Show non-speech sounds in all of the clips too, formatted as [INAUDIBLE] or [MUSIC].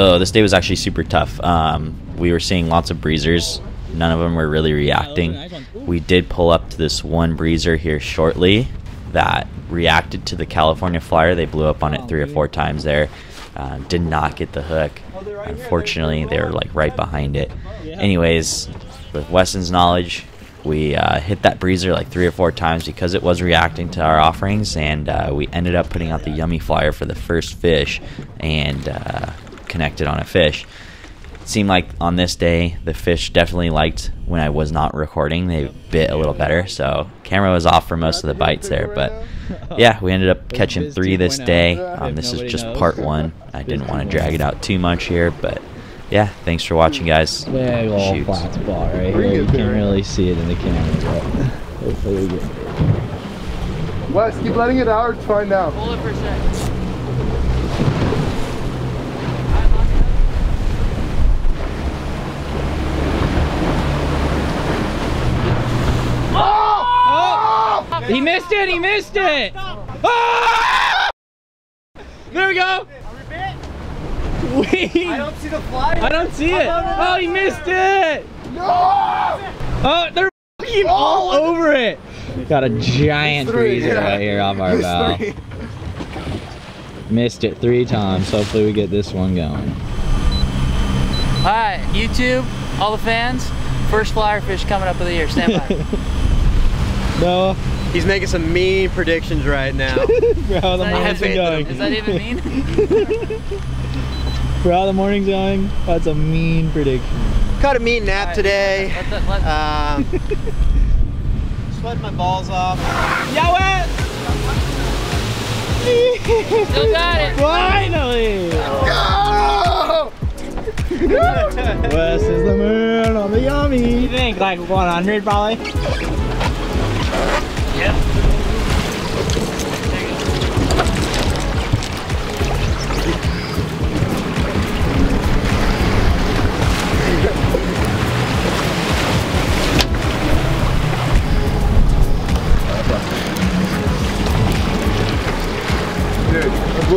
So this day was actually super tough. Um, we were seeing lots of breezers. None of them were really reacting. We did pull up to this one breezer here shortly that reacted to the California Flyer. They blew up on it three or four times there. Uh, did not get the hook. Unfortunately, they were like right behind it. Anyways, with Weston's knowledge, we uh, hit that breezer like three or four times because it was reacting to our offerings, and uh, we ended up putting out the yummy flyer for the first fish and uh, connected on a fish. It seemed like on this day the fish definitely liked when I was not recording. They bit a little better, so camera was off for most of the bites there. But [LAUGHS] yeah, we ended up catching three this day. Um, this is just part one. I didn't want to drag it out too much here, but yeah, thanks for watching, guys. Big old Shoots. flat spot right here. You can't really see it in the camera, but hopefully we get there. Wes, keep letting it out or it's fine now. Hold it for a sec. He missed it! He missed it! Ah! There we go! Wait! I don't see the fly. I don't see it. Oh, he missed it! No! Oh, they're fucking all over it. Got a giant Three, breezer right here off our There's bow. Missed it three times. Hopefully we get this one going. Alright, YouTube, all the fans, first flyer fish coming up of the year. Stand by. [LAUGHS] No, He's making some mean predictions right now. [LAUGHS] for how the I morning's have faith going. Does that even mean? [LAUGHS] For how the morning's going, that's a mean prediction. Caught a mean nap today. Let the, let, Um, sweating my balls off. Yeah, still got it. Finally! Go! [LAUGHS] Wes is the man on the yummy. You think like 100 probably?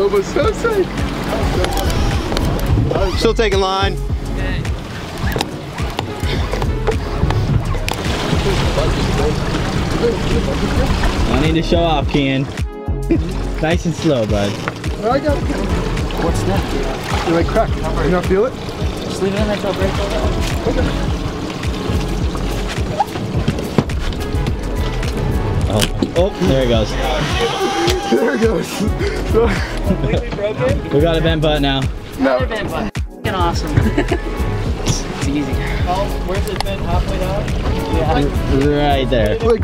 The blow was so sick. Still taking line. I need to show off, Ken. [LAUGHS] nice and slow, bud. I got it. What's that? You're like crack. You not feel it? Just leave it in there till it breaks all that. Oh, oh, there it goes. There it goes. We got a bent butt now. no. Been fucking awesome. [LAUGHS] it's easy. Oh, where's it been halfway down? Right there. Like,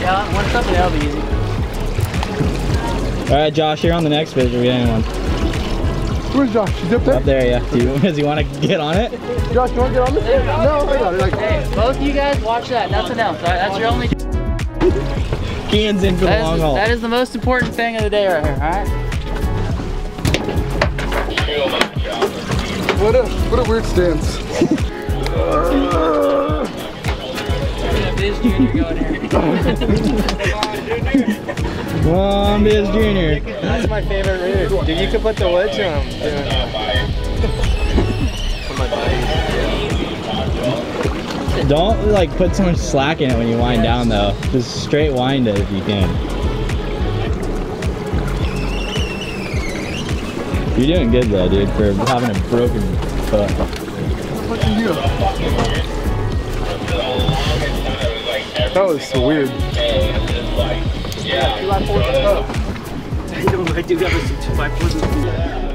Yeah, once up, that'll be easy. All right, Josh, you're on the next fish. Are we getting one? where's Josh? He's up there? Up there, yeah. Do you, [LAUGHS] does he want to get on it? Josh, you want to get on this? No, I got it. Like, Hey, both you guys watch that. Nothing else. All right, that's your only. Kian's in for the long is, haul. that is the most important thing of the day right here. All right. what a what a weird stance. Biz Junior going here. One Biz Junior. That's my favorite route. Dude, you could put the wood to him. Don't like put so much slack in it when you wind down though. Just straight wind it if you can. You're doing good though, dude, for having a broken foot. Look at you. That was so weird.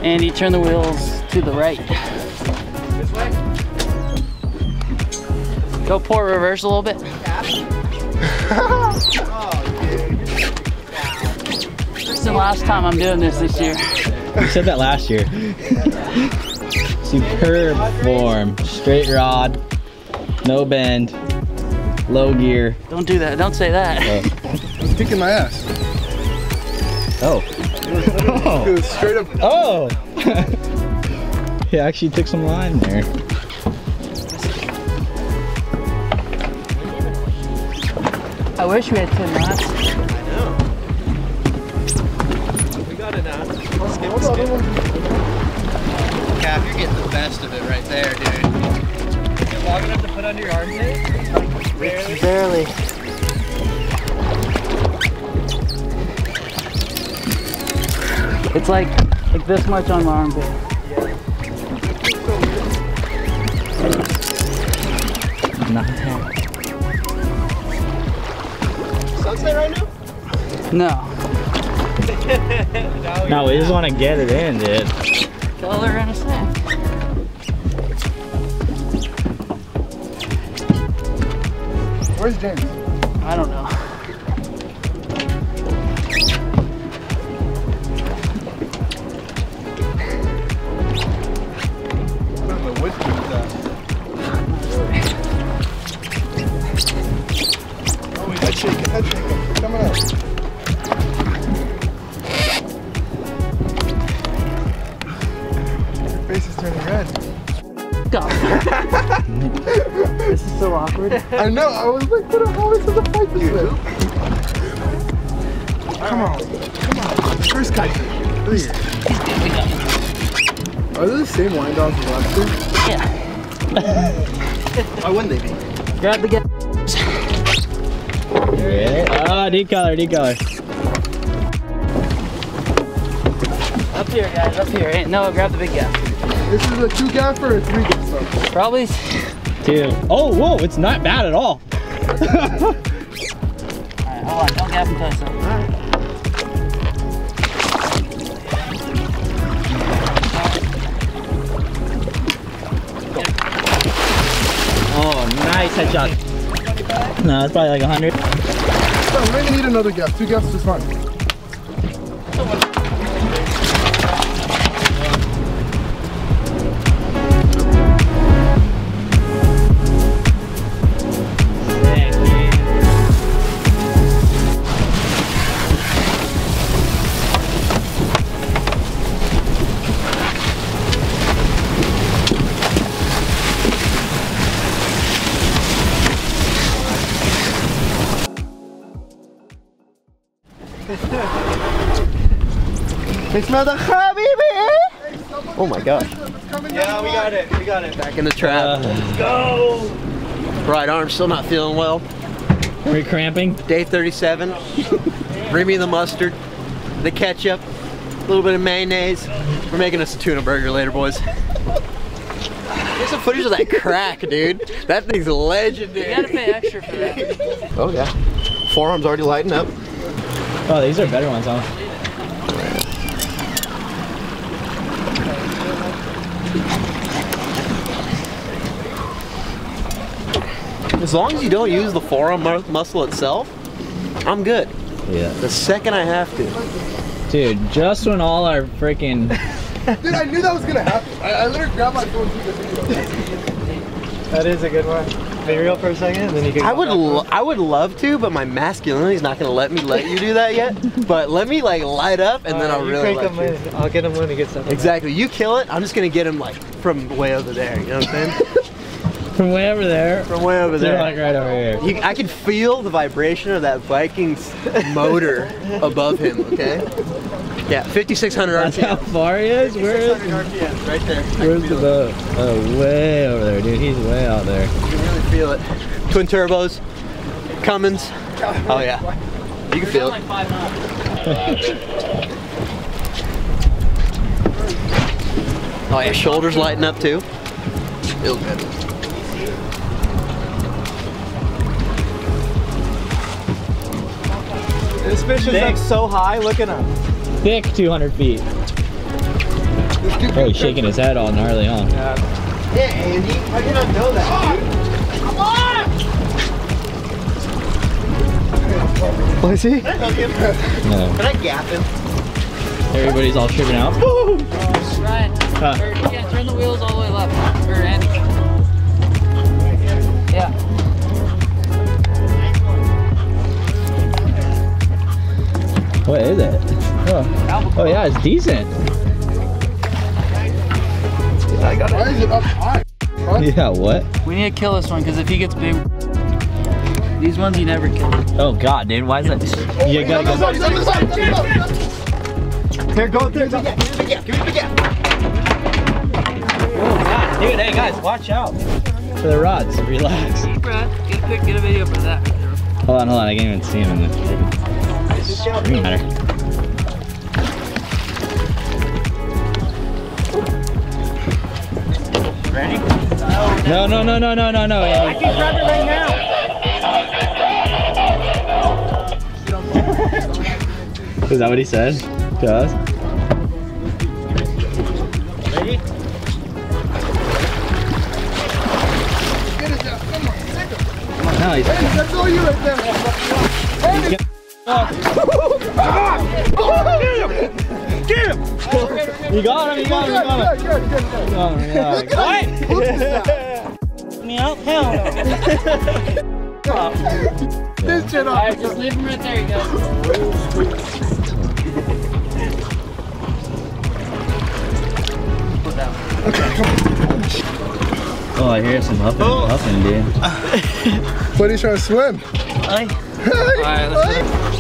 Andy, turn the wheels to the right. Go port reverse a little bit. This is the last time I'm doing this this year. You said that last year. Superb form. Straight rod, no bend, low gear. Don't do that. Don't say that. Oh. It's kicking my ass. Oh. It was straight up. Oh! [LAUGHS] he actually took some line there. I wish we had 10 knots. We got it now. Uh, let's get this Cap, you're getting the best of it right there, dude. You're long enough to put under your armpit? Barely. Barely. It's like like this much on my armpit. Not Sunset right now? No. No, we just want to get it in, dude. That's all they're gonna say. Where's James? I don't know. Head shaking, head shaking. Your face is turning red. God. this is so awkward. I know, I was like, what hell is this a fight this way? Come on, come on. First guy. Please. Are they the same wine dogs as last year? Yeah. Why wouldn't they be? Grab the gas. Ah, decolor, decolor. Up here, guys. Up here. Ain't no. Grab the big guy. This is a two gaff or a three gaff? Probably. Two. Oh, whoa, it's not bad at all. Alright, hold on. Don't gaff until I say. Oh, nice headshot. No, it's probably like 100. No, need another gaff. Two gaffs is fine. They smell the habibi. Oh my gosh. Yeah, we got it. We got it. Back in the trap. Uh, Let's go. Right arm still not feeling well. Are we cramping? Day 37. [LAUGHS] Bring me the mustard, the ketchup, a little bit of mayonnaise. We're making us a tuna burger later, boys. Here's some footage of that crack, dude. That thing's legendary. You gotta pay extra for that. Oh yeah. Forearm's already lighting up. Oh, these are better ones, huh? As long as you don't use the forearm mu- muscle itself, I'm good. Yeah. The second I have to. Dude, just when all our freaking [LAUGHS] Dude, I knew that was gonna happen. I, I literally grabbed my phone to the video. That is a good one. Be for a second, and then you can. I would, lo- I would love to, but my masculinity is not gonna let me let you do that yet. [LAUGHS] but let me like light up, and then I'll really let you. I'll get him when he gets up. Exactly. You kill it. I'm just gonna get him like from way over there. You know what I'm saying? [LAUGHS] from way over there from way over to there. like right over here. You, I can feel the vibration of that Vikings motor above him. Okay. Yeah, 5,600 That's how far he is? Where is 5,600 RPM, right there. Where's the boat? Oh, way over there, dude. He's way out there. You can really feel it. Twin turbos, Cummins. Oh yeah, you can feel it. Oh yeah, shoulders lighting up too. Feel good. This fish is up so high, look at him. Thick 200 feet. Oh, he's shaking his head all gnarly, huh? Yeah, Andy, how did you not know that? Come on! Was he? Can I hook him? No. Can I gaff him? Everybody's all tripping out. Ryan, Huh. or, yeah, turn the wheels all the way left. Or Andy. Yeah. What is it? Oh, oh yeah, it's decent. Why is it up high? Yeah, what? We need to kill this one because if he gets big, these ones you never kill. Oh god, dude, why is that? You gotta He's go. on the side, he's on the side, he's on the side. Here, go there. Go. Dude, hey guys, watch out for the rods. Relax. Deep breath. Get a quick, get a video for that. Hold on, hold on. I can't even see him in the. Doesn't matter. Ready? No, no, no, no, no, no, no. Andy. can grab it right now. Is that what he said to us? Ready? Get it down, come on. No, he's. Hey, that's all you right there. Andy, You got him. You got him. You got him. good, good, good, good. Oh my god. Look at him. Look at that. Me out? Hell [LAUGHS] This shit All up. right, just leave him right there. You go. Put that one. Oh, I hear some huffing, huffing, dude. But he's trying to swim. All right, let's